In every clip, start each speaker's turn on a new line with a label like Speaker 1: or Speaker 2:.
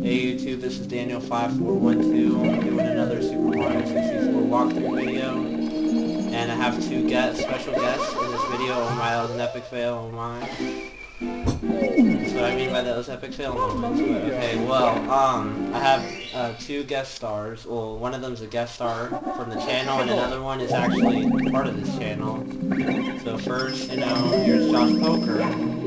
Speaker 1: Hey YouTube, this is Daniel5412. I'm doing another Super Mario 64 walkthrough video. And I have two guests, special guests in this video. Oh my, that was an epic fail, oh my. That's what I mean by that those epic fail moments. But, okay, well, um, I have uh, two guest stars. Well, one of them's a guest star from the channel, and another one is actually part of this channel. So first, you know, here's Josh Poker.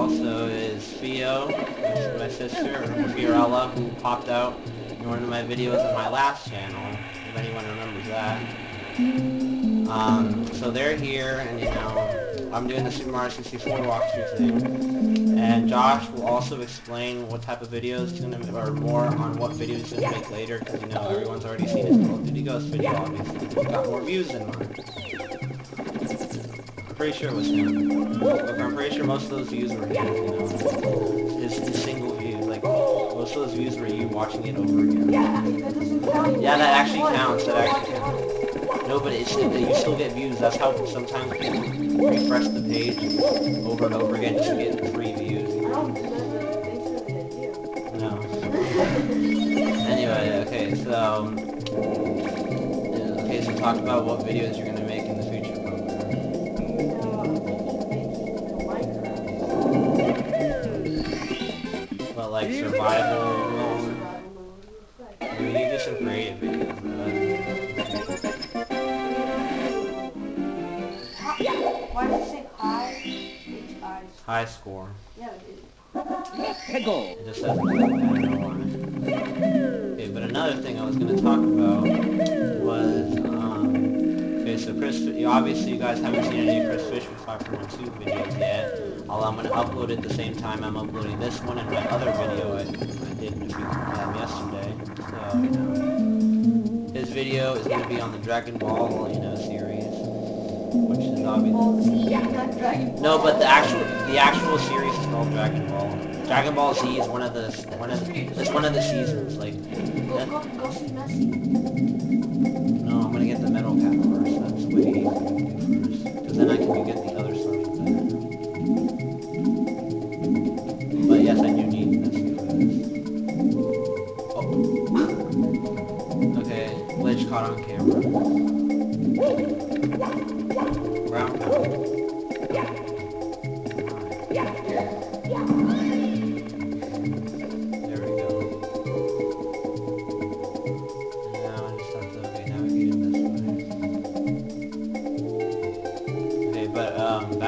Speaker 1: Also is Theo, which is my sister, or Fiorella, who popped out in one of my videos on my last channel, if anyone remembers that. Um, so they're here, and you know, I'm doing the Super Mario 64 walkthrough thing. And Josh will also explain what type of videos he's gonna, or more on what videos he's gonna make later, because you know, everyone's already seen his Call of Duty Ghost video, obviously. He's got more views than mine. I'm pretty sure it was. Look, I'm pretty sure most of those views were his, you know. His, his single views, like, most of those views were you watching it over again.
Speaker 2: Yeah, that
Speaker 1: actually counts, that actually counts. No, but it's, you still get views. That's how sometimes people refresh the page over and over again just to get free views. No. Anyway, okay, so... Um, yeah, Okay, so talk about what videos you're gonna like survival mode. I mean, you do some creative videos.
Speaker 2: Why does it say high? H-I.
Speaker 1: but High score.
Speaker 2: Yeah, it is.
Speaker 1: It just says that. I don't know why. Okay, but another thing I was going to talk about was, um, okay, so Chris, obviously you guys haven't seen any Chris Fishman 512 videos yet. Although I'm going to upload at the same time I'm uploading this one and my other video I, I did a few, um, yesterday. So, you know, his video is going to be on the Dragon Ball, you know, series, which is obviously...
Speaker 2: Ball Z, not Dragon Ball.
Speaker 1: No, but the actual the actual series is called Dragon Ball. Dragon Ball Z is one of the one of the it's one of the seasons. Like,
Speaker 2: Go,
Speaker 1: that,
Speaker 2: go, go see Messi.
Speaker 1: no, I'm gonna get the metal cap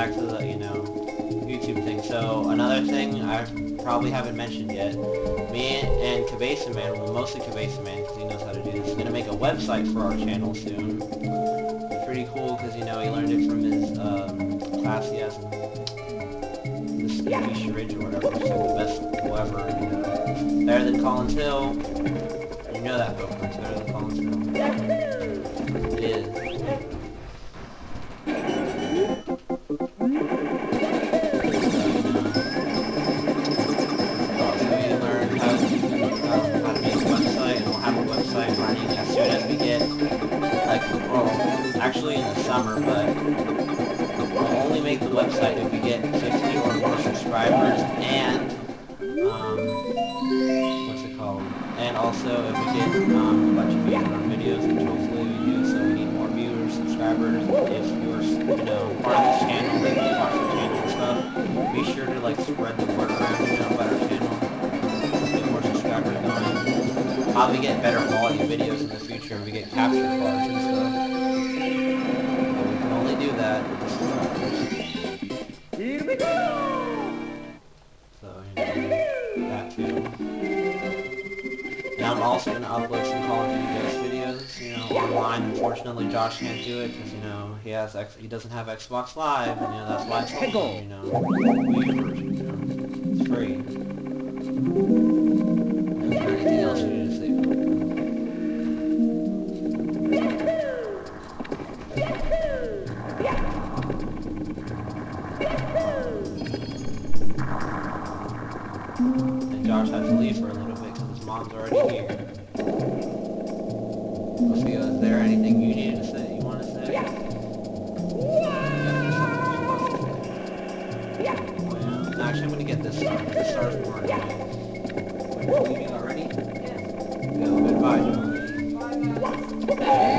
Speaker 1: back to the, you know, YouTube thing. So, another thing I probably haven't mentioned yet, me and Cabeza Man, well, mostly Cabeza Man, because he knows how to do this, is gonna make a website for our channel soon. Pretty cool, because, you know, he learned it from his, um, class he Stevie Ridge or whatever, it's like the best school ever, you know. Better than Collins Hill. You know that, Poker. It's better than Collins Hill. It um, actually in the summer, but we'll only make the website if we get 50 or more subscribers and, um, what's it called? And also if we get um, a bunch of views on our videos, which hopefully we do, so we need more viewers, subscribers. If you're, you know, part of this channel, like you watch the channel and stuff, be sure to like spread the word around, you know, about our channel. Get more subscribers going. Probably get better quality videos in the future if we get capture cards and stuff. Also going to upload some Call of Duty Ghost videos, you know, online. Unfortunately, Josh can't do it because, you know, he has X he doesn't have Xbox Live, and, you know, that's why it's on, you know, version, you know, it's free. Anything else you need to say? And Josh has to leave for mom's already here. Sophia, is there anything you need to say, you want to say? Yeah. Well, actually, I'm going to get this star. The star's born. Are you leaving already? Yeah. Goodbye, Joey.
Speaker 2: Bye, guys.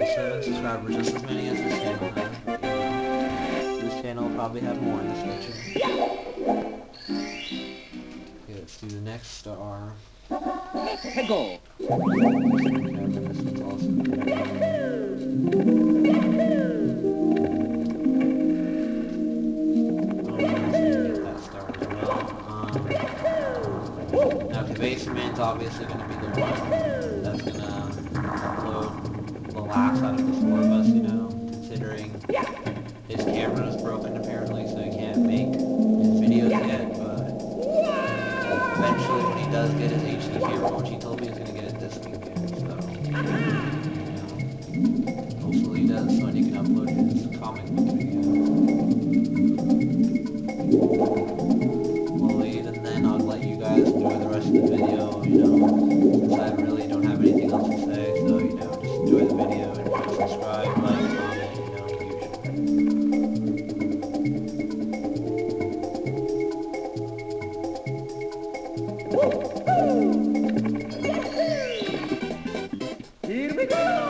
Speaker 2: Seven
Speaker 1: subscribers, just as many as this channel has. This channel will probably have more in the future. Okay, let's do the next star. Go! camera's broken apparently, so he can't make his videos yet, but eventually when he does get his HD camera, which he told me he's gonna get it this weekend, so hopefully he does so he can upload his comic book video. Well, and then I'll let you guys enjoy the rest of the video, you know.
Speaker 3: Oh. go!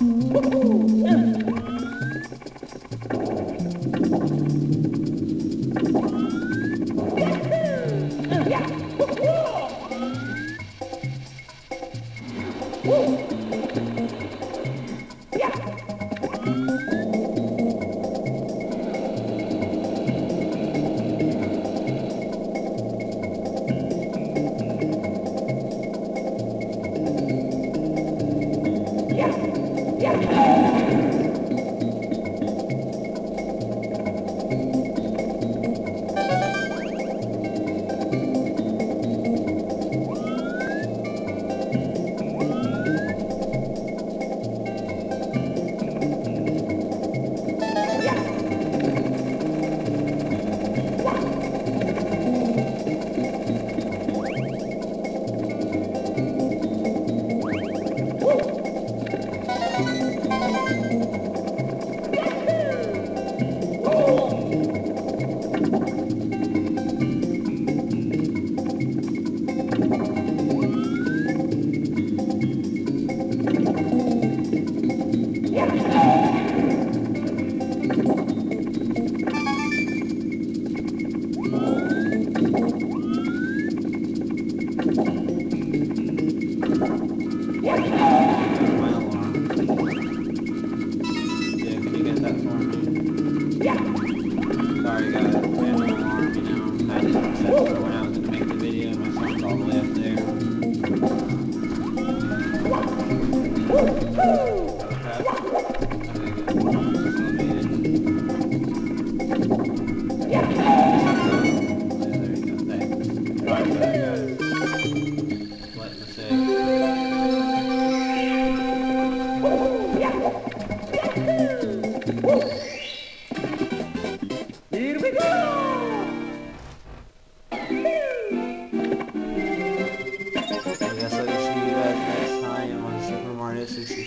Speaker 1: Woohoo!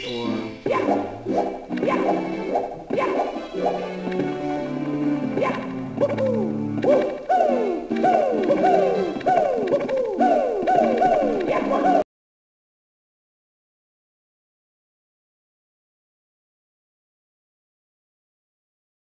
Speaker 1: or